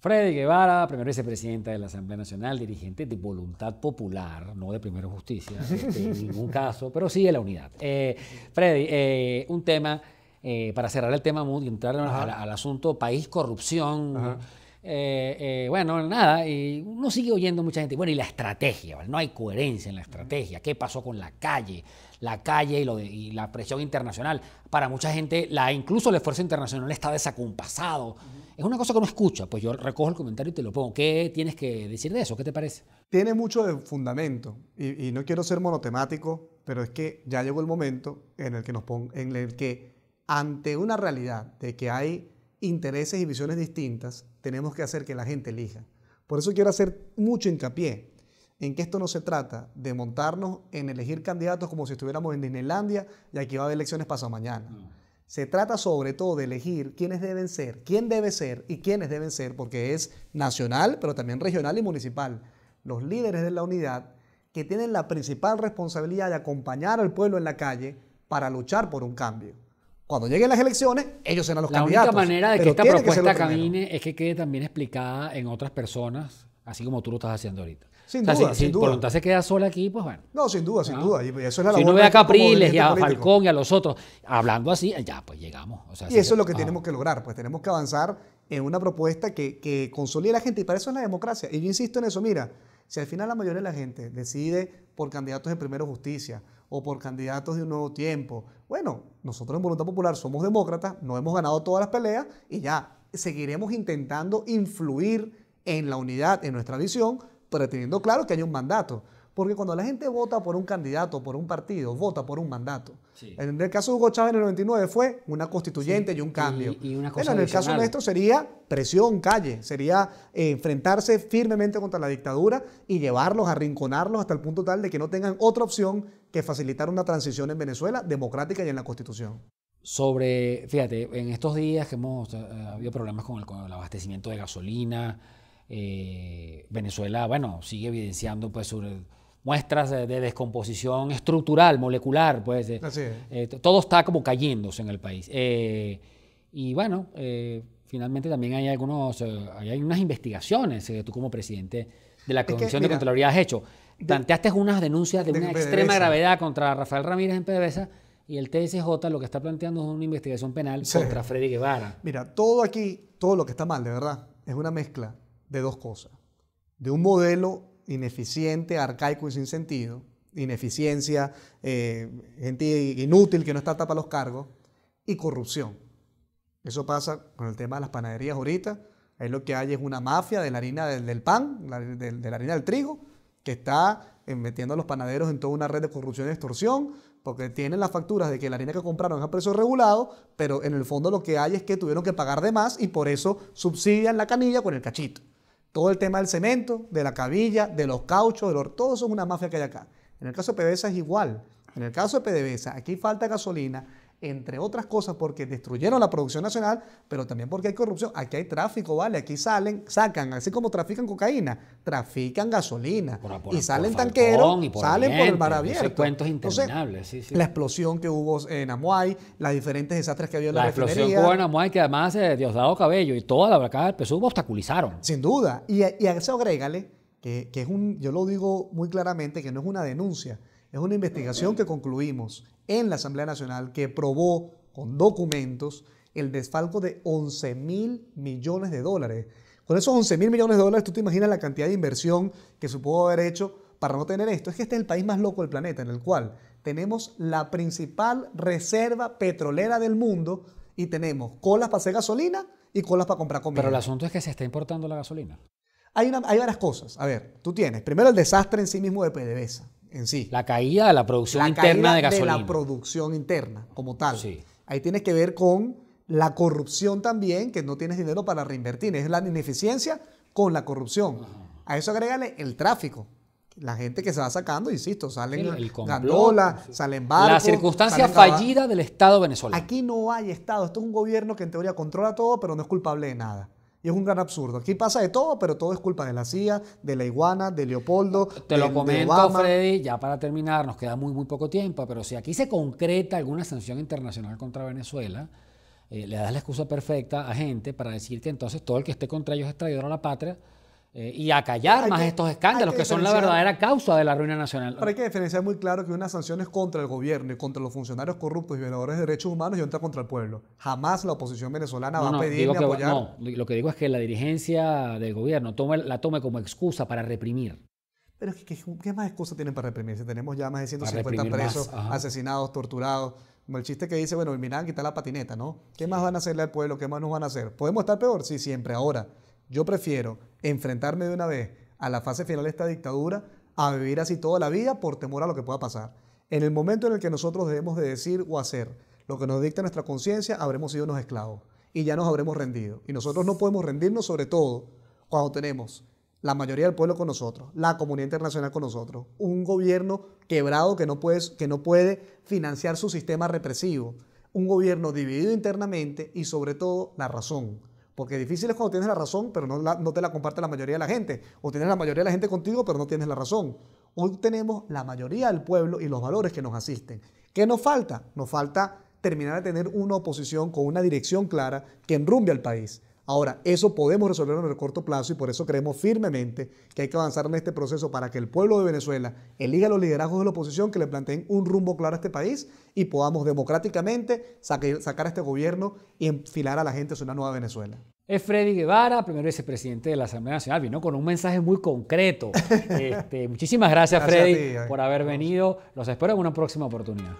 Freddy Guevara, primer vicepresidenta de la Asamblea Nacional, dirigente de Voluntad Popular, no de Primero Justicia, este, en ningún caso, pero sí de la unidad. Eh, Freddy, eh, un tema, eh, para cerrar el tema y entrar al, al, asunto país corrupción. Bueno, nada, y uno sigue oyendo mucha gente, bueno, y la estrategia, no hay coherencia en la estrategia, ¿qué pasó con la calle? La calle y, lo y la presión internacional. Para mucha gente, la, incluso el esfuerzo internacional está desacompasado. Es una cosa que no escucha, pues yo recojo el comentario y te lo pongo. ¿Qué tienes que decir de eso? ¿Qué te parece? Tiene mucho de fundamento y, no quiero ser monotemático, pero es que ya llegó el momento en el que nos en el que ante una realidad de que hay intereses y visiones distintas, tenemos que hacer que la gente elija. Por eso quiero hacer mucho hincapié en que esto no se trata de montarnos en elegir candidatos como si estuviéramos en Disneylandia y aquí va a haber elecciones pasado mañana. Se trata sobre todo de elegir quiénes deben ser, quién debe ser y quiénes deben ser, porque es nacional, pero también regional y municipal. Los líderes de la unidad que tienen la principal responsabilidad de acompañar al pueblo en la calle para luchar por un cambio. Cuando lleguen las elecciones, ellos serán los candidatos. La única manera de que esta propuesta camine es que quede también explicada en otras personas, así como tú lo estás haciendo ahorita. Sin duda, si, sin duda. Voluntad se queda sola aquí, pues bueno. No, sin duda, sin duda. Y eso es la si uno ve a Capriles y a Falcón y a los otros hablando así, ya, pues llegamos. y eso es lo que tenemos que lograr, pues tenemos que avanzar en una propuesta que, que consolide a la gente y para eso es la democracia. Y yo insisto en eso, mira, si al final la mayoría de la gente decide por candidatos de Primero Justicia o por candidatos de un nuevo tiempo, bueno, nosotros en Voluntad Popular somos demócratas, no hemos ganado todas las peleas y ya seguiremos intentando influir en la unidad, en nuestra visión, pero teniendo claro que hay un mandato. Porque cuando la gente vota por un candidato, por un partido, vota por un mandato. En el caso de Hugo Chávez en el 99 fue una constituyente y un cambio. Y, en el caso nuestro sería presión, calle, sería eh, enfrentarse firmemente contra la dictadura y llevarlos, arrinconarlos hasta el punto tal de que no tengan otra opción que facilitar una transición en Venezuela democrática y en la constitución. Sobre, fíjate, en estos días que hemos eh, habido problemas con el abastecimiento de gasolina, eh, Venezuela, bueno, sigue evidenciando pues muestras de, descomposición estructural, molecular, pues eh, todo está como cayéndose en el país. Eh, y bueno, finalmente también hay algunos, hay unas investigaciones que tú como presidente de la Comisión de Contraloría has hecho. Planteaste unas denuncias de, una extrema gravedad contra Rafael Ramírez en PDVSA y el TSJ lo que está planteando es una investigación penal contra Freddy Guevara. Mira, todo aquí, todo lo que está mal, de verdad, es una mezcla de dos cosas. De un modelo ineficiente, arcaico y sin sentido, ineficiencia, eh, gente inútil que no está para los cargos, y corrupción. Eso pasa con el tema de las panaderías ahorita. Ahí lo que hay es una mafia de la harina del, pan, de, la harina del trigo, que está eh, metiendo a los panaderos en toda una red de corrupción y extorsión, porque tienen las facturas de que la harina que compraron es a precio regulado, pero en el fondo lo que hay es que tuvieron que pagar de más y por eso subsidian la canilla con el cachito. Todo el tema del cemento, de la cabilla, de los cauchos, de los, todo eso es una mafia que hay acá. En el caso de PDVSA es igual. En el caso de PDVSA, aquí falta gasolina, entre otras cosas porque destruyeron la producción nacional, pero también porque hay corrupción. Aquí hay tráfico, ¿vale? Aquí salen, sacan, así como trafican cocaína, trafican gasolina. y salen tanqueros, salen por el mar abierto. cuentos interminables. La explosión que hubo en Amuay, las diferentes desastres que había en la, la explosión que hubo en Amuay, que además de Diosdado Cabello y toda la bracada del PSUV obstaculizaron. Sin duda. Y, y a eso agrégale, que, que es un, yo lo digo muy claramente, que no es una denuncia, es una investigación que concluimos en la Asamblea Nacional que probó con documentos el desfalco de 11 mil millones de dólares. Con esos 11 mil millones de dólares, tú te imaginas la cantidad de inversión que se pudo haber hecho para no tener esto. Es que este es el país más loco del planeta, en el cual tenemos la principal reserva petrolera del mundo y tenemos colas para hacer gasolina y colas para comprar comida. Pero el asunto es que se está importando la gasolina. Hay, una, hay varias cosas. A ver, tú tienes primero el desastre en sí mismo de PDVSA en sí. La caída de la producción interna de gasolina. De la producción interna, como tal. Sí. Ahí tienes que ver con la corrupción también, que no tienes dinero para reinvertir. Es la ineficiencia con la corrupción. A eso agrégale el tráfico. La gente que se va sacando, insisto, salen gandolas, salen barcos. La circunstancia fallida del Estado venezolano. Aquí no hay Estado. Esto es un gobierno que en teoría controla todo, pero no es culpable de nada. Y es un gran absurdo. Aquí pasa de todo, pero todo es culpa de la CIA, de la iguana, de Leopoldo. Te lo comento, Freddy, ya para terminar, nos queda muy, muy poco tiempo, pero si aquí se concreta alguna sanción internacional contra Venezuela, eh, le das la excusa perfecta a gente para decir que entonces todo el que esté contra ellos es traidor a la patria eh, y a callar Hay más que- estos escándalos que que, son la verdadera causa de la ruina nacional. Pero hay que diferenciar muy claro que una sanción es contra el gobierno y contra los funcionarios corruptos y violadores de derechos humanos y otra contra el pueblo. Jamás la oposición venezolana No, va no, a pedir ni apoyar. no, lo que digo es que la dirigencia del gobierno tome, la tome como excusa para reprimir. Pero es que, ¿qué, más excusas tienen para reprimir? Si tenemos ya más de Para 150 reprimir más, presos, asesinados, torturados. Como el chiste que dice, bueno, me van a quitar la patineta, ¿no? ¿Qué más van a hacerle al pueblo? ¿Qué más nos van a hacer? ¿Podemos estar peor? Sí, siempre. Ahora, yo prefiero enfrentarme de una vez a la fase final de esta dictadura a vivir así toda la vida por temor a lo que pueda pasar. En el momento en el que nosotros debemos de decir o hacer lo que nos dicta nuestra conciencia, habremos sido unos esclavos y ya nos habremos rendido. Y nosotros no podemos rendirnos sobre todo cuando tenemos la mayoría del pueblo con nosotros, la comunidad internacional con nosotros, un gobierno quebrado que no puede, que no puede financiar su sistema represivo, un gobierno dividido internamente y sobre todo la razón. Porque difícil es cuando tienes la razón, pero no, la- no te la comparte la mayoría de la gente. O tienes la mayoría de la gente contigo, pero no tienes la razón. Hoy tenemos la mayoría del pueblo y los valores que nos asisten. ¿Qué nos falta? Nos falta terminar de tener una oposición con una dirección clara que enrumbe al país. Ahora, eso podemos resolverlo en el corto plazo y por eso creemos firmemente que hay que avanzar en este proceso para que el pueblo de Venezuela elija los liderazgos de la oposición que le planteen un rumbo claro a este país y podamos democráticamente sacar a este gobierno y enfilar a la gente hacia una nueva Venezuela. Es Freddy Guevara, primer vicepresidente de la Asamblea Nacional. Vino con un mensaje muy concreto. Este, muchísimas gracias, Freddy, ti, por haber venido. Los espero en una próxima oportunidad.